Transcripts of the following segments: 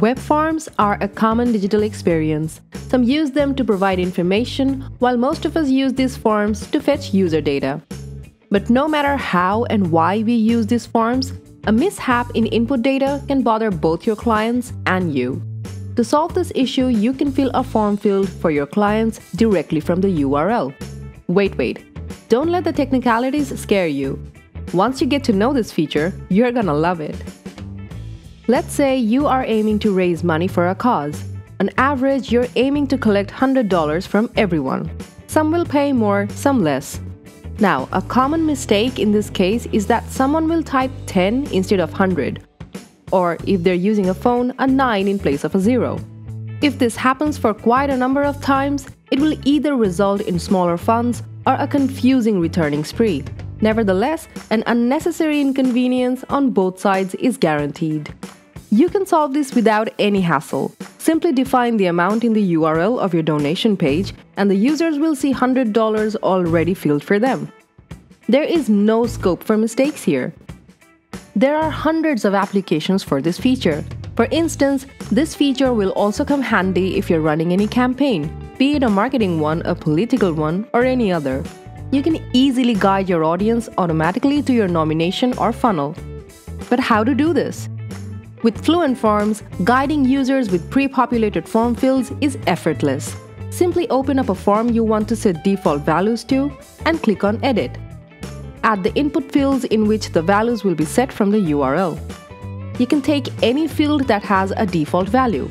Web forms are a common digital experience. Some use them to provide information, while most of us use these forms to fetch user data. But no matter how and why we use these forms, a mishap in input data can bother both your clients and you. To solve this issue, you can fill a form field for your clients directly from the URL. Wait, wait. Don't let the technicalities scare you. Once you get to know this feature, you're gonna love it. Let's say you are aiming to raise money for a cause. On average, you're aiming to collect $100 from everyone. Some will pay more, some less. Now, a common mistake in this case is that someone will type 10 instead of 100, or if they're using a phone, a 9 in place of a 0. If this happens for quite a number of times, it will either result in smaller funds or a confusing returning spree. Nevertheless, an unnecessary inconvenience on both sides is guaranteed. You can solve this without any hassle. Simply define the amount in the URL of your donation page, and the users will see $100 already filled for them. There is no scope for mistakes here. There are hundreds of applications for this feature. For instance, this feature will also come handy if you're running any campaign, be it a marketing one, a political one, or any other. You can easily guide your audience automatically to your nomination or funnel. But how to do this? With Fluent Forms, guiding users with pre-populated form fields is effortless. Simply open up a form you want to set default values to and click on Edit. Add the input fields in which the values will be set from the URL. You can take any field that has a default value.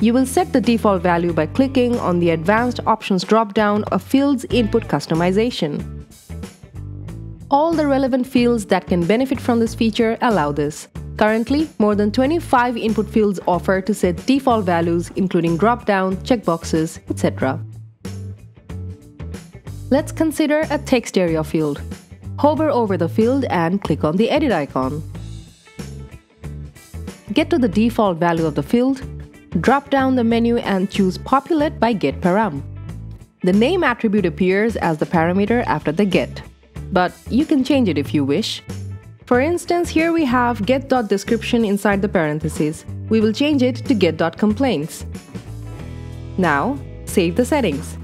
You will set the default value by clicking on the Advanced Options drop-down of Fields Input Customization. All the relevant fields that can benefit from this feature allow this. Currently, more than 25 input fields offer to set default values including drop-down, checkboxes, etc. Let's consider a text area field. Hover over the field and click on the edit icon. Get to the default value of the field, drop down the menu and choose Populate by getParam. The name attribute appears as the parameter after the get, but you can change it if you wish. For instance, here we have get.description inside the parentheses. We will change it to get.complaints. Now, save the settings.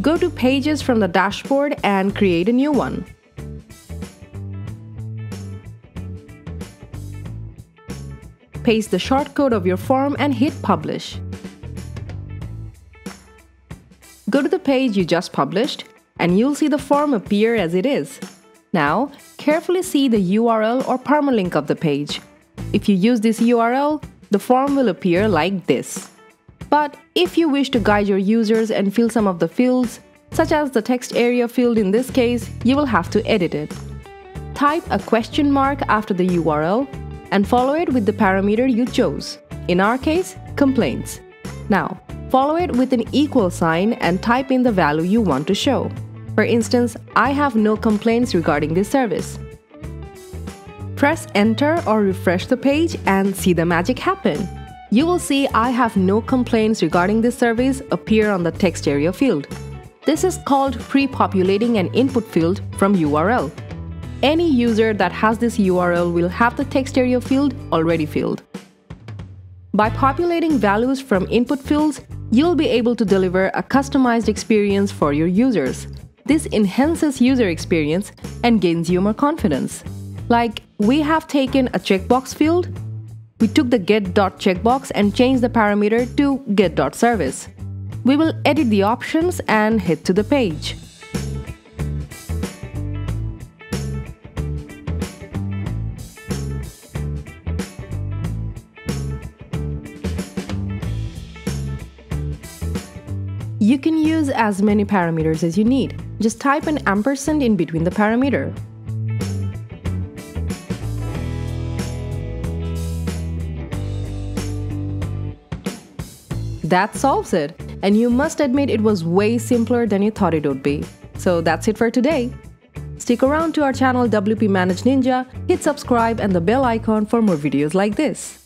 Go to Pages from the dashboard and create a new one. Paste the shortcode of your form and hit Publish. Go to the page you just published, and you'll see the form appear as it is. Now, carefully see the URL or permalink of the page. If you use this URL, the form will appear like this. But if you wish to guide your users and fill some of the fields, such as the text area field in this case, you will have to edit it. Type a question mark after the URL and follow it with the parameter you chose. In our case, complaints. Now, follow it with an equal sign and type in the value you want to show. For instance, I have no complaints regarding this service. Press enter or refresh the page and see the magic happen. You will see I have no complaints regarding this service appear on the text area field. This is called pre-populating an input field from URL. Any user that has this URL will have the text area field already filled. By populating values from input fields, you'll be able to deliver a customized experience for your users. This enhances user experience and gains you more confidence. Like, we have taken a checkbox field, we took the get.checkbox and changed the parameter to get.service. We will edit the options and head to the page. You can use as many parameters as you need. Just type an ampersand in between the parameter. That solves it. And you must admit it was way simpler than you thought it would be. So that's it for today. Stick around to our channel WP Manage Ninja, hit subscribe and the bell icon for more videos like this.